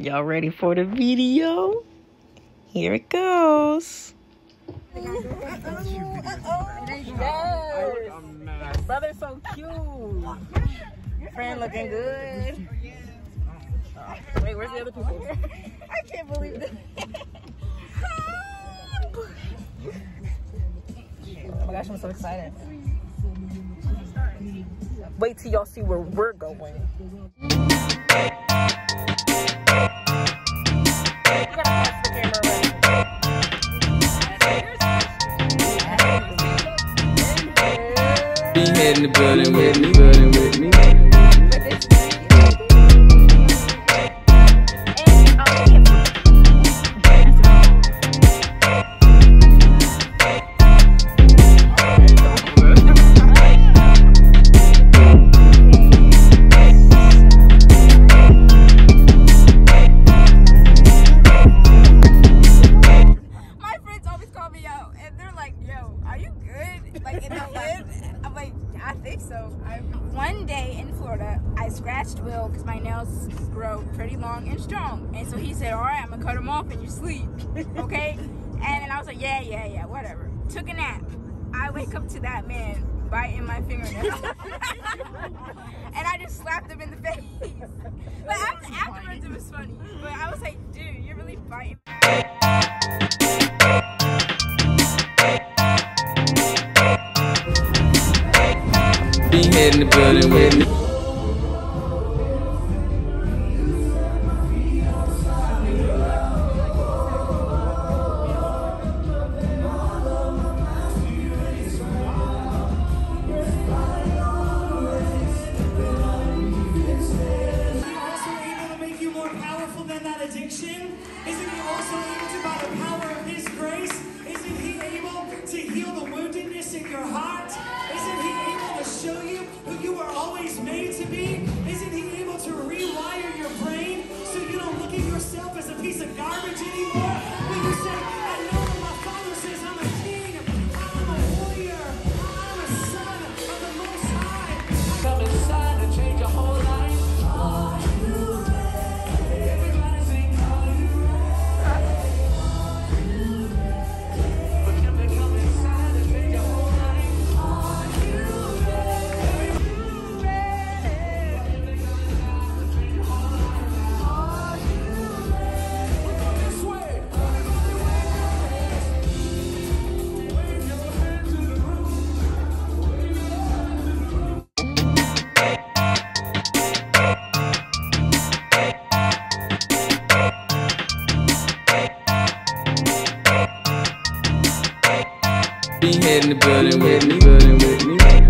Y'all ready for the video? Here it goes. Yes. Brother's so cute. Friend looking good. Wait, where's the other people? I can't believe this. Oh my gosh, I'm so excited. Wait till y'all see where we're going. Head in the building with me. My friends always call me out and they're like, yo, are you good? Like in the lid? I'm like, I think so. I, one day in Florida, I scratched Will because my nails grow pretty long and strong. And so he said, all right, I'm going to cut them off in your sleep. Okay? and then I was like, yeah, yeah, yeah, whatever. Took a nap. I wake up to that man biting my fingernail. and I just slapped him in the face. But after, afterwards, it was funny. But I was like, dude, you're really biting Be in the building with me. Garbage anymore? be hitting the building with me, building with me.